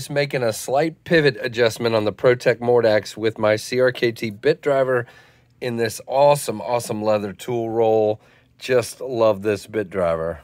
Just making a slight pivot adjustment on the ProTech Mordax with my CRKT bit driver in this awesome, awesome leather tool roll. Just love this bit driver.